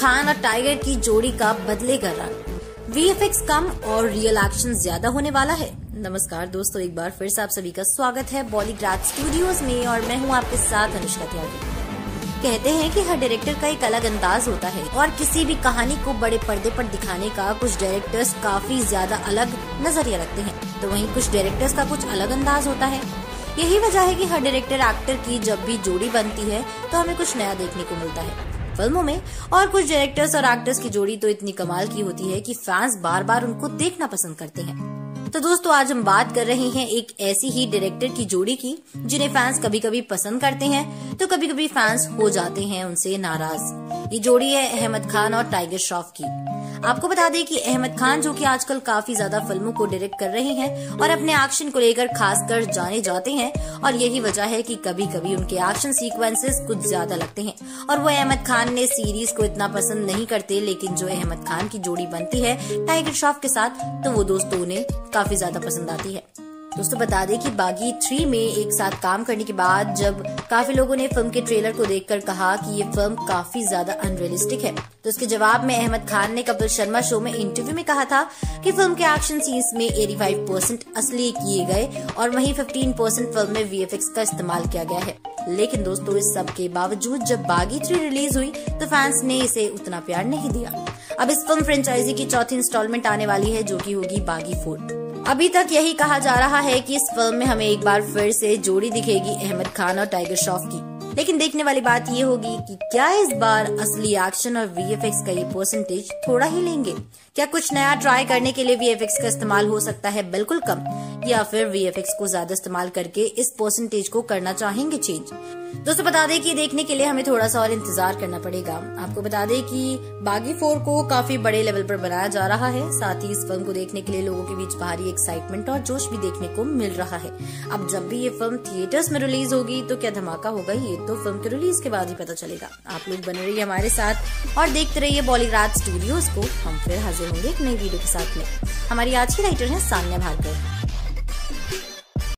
खान और टाइगर की जोड़ी का बदले बदलेगा रंग। वीएफएक्स कम और रियल एक्शन ज़्यादा होने वाला है। नमस्कार दोस्तों, एक बार फिर से आप सभी का स्वागत है बॉलीग्राड स्टूडियोज में और मैं हूँ आपके साथ अनुष्का त्यागी कहते हैं कि हर डायरेक्टर का एक अलग अंदाज होता है और किसी भी कहानी को बड़े पर्दे पर दिखाने का कुछ डायरेक्टर्स काफ़ी ज़्यादा अलग नज़रिया रखते हैं। तो वहीं कुछ डायरेक्टर्स का कुछ अलग अंदाज होता है। यही वजह है कि हर डायरेक्टर एक्टर की जब भी जोड़ी बनती है तो हमें कुछ नया देखने को मिलता है। फ़िल्मों में। और कुछ डायरेक्टर्स और एक्टर्स की जोड़ी तो इतनी कमाल की होती है कि फैंस बार बार उनको देखना पसंद करते हैं। तो दोस्तों, आज हम बात कर रहे हैं एक ऐसी ही डायरेक्टर की जोड़ी की, जिन्हें फैंस कभी कभी पसंद करते हैं। तो कभी कभी फैंस हो जाते हैं उनसे नाराज़। ये जोड़ी है अहमद खान और टाइगर श्रॉफ की। आपको बता दें कि अहमद खान, जो कि आजकल काफ़ी ज़्यादा फ़िल्मों को डायरेक्ट कर रहे हैं और अपने एक्शन को लेकर खासकर जाने जाते हैं, और यही वजह है कि कभी कभी उनके एक्शन सीक्वेंसेस कुछ ज़्यादा लगते हैं। और वो अहमद खान ने सीरीज़ को इतना पसंद नहीं करते, लेकिन जो अहमद खान की जोड़ी बनती है, टाइगर श्रॉफ के साथ तो वो दोस्तों उन्हें काफ़ी ज़्यादा पसंद आती है। दोस्तों बता दें कि बागी थ्री में एक साथ काम करने के बाद जब काफ़ी लोगों ने फ़िल्म के ट्रेलर को देखकर कहा कि ये फ़िल्म काफ़ी ज़्यादा अनरियलिस्टिक है तो उसके जवाब में अहमद खान ने कपिल शर्मा शो में इंटरव्यू में कहा था कि फ़िल्म के एक्शन सीन्स में 85 परसेंट असली किए गए और वहीं 15 परसेंट फ़िल्म में वीएफएक्स का इस्तेमाल किया गया है। लेकिन दोस्तों, इस सब के बावजूद जब बागी थ्री रिलीज़ हुई तो फैंस ने इसे उतना प्यार नहीं दिया। अब इस फ़िल्म फ्रेंचाइजी की चौथी इंस्टॉलमेंट आने वाली है, जो की होगी बागी फोर अभी तक यही कहा जा रहा है कि इस फ़िल्म में हमें एक बार फिर से जोड़ी दिखेगी अहमद खान और टाइगर श्रॉफ की। लेकिन देखने वाली बात ये होगी कि क्या इस बार असली एक्शन और वीएफएक्स का ये परसेंटेज थोड़ा ही लेंगे? क्या कुछ नया ट्राई करने के लिए वीएफएक्स का इस्तेमाल हो सकता है? बिल्कुल कम। या फिर वीएफएक्स को ज़्यादा इस्तेमाल करके इस परसेंटेज को करना चाहेंगे चेंज दोस्तों, बता दें कि देखने के लिए हमें थोड़ा सा और इंतज़ार करना पड़ेगा। आपको बता दें कि बागी फोर को काफ़ी बड़े लेवल पर बनाया जा रहा है। साथ ही इस फ़िल्म को देखने के लिए लोगों के बीच भारी एक्साइटमेंट और जोश भी देखने को मिल रहा है। अब जब भी ये फ़िल्म थिएटर्स में रिलीज़ होगी तो क्या धमाका होगा ये तो फ़िल्म के रिलीज़ के बाद ही पता चलेगा। आप लोग बने रहिए हमारे साथ और देखते रहिए बॉलीग्राज स्टूडियोज को। हम फिर हाजिर होंगे एक नई वीडियो के साथ में। हमारी आज की राइटर है सान्या भार्गव।